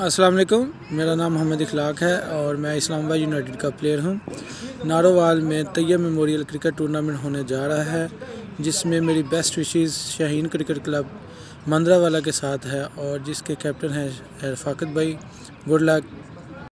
अस्सलाम वालेकुम। मेरा नाम मोहम्मद इखलाक है और मैं इस्लामाबाद यूनाइटेड का प्लेयर हूँ। नारोवाल में तैयब मेमोरियल क्रिकेट टूर्नामेंट होने जा रहा है, जिसमें मेरी best wishes Shaheen cricket club Mandra वाला के साथ है और जिसके कैप्टन हैं रफाकत भाई, गुड लक।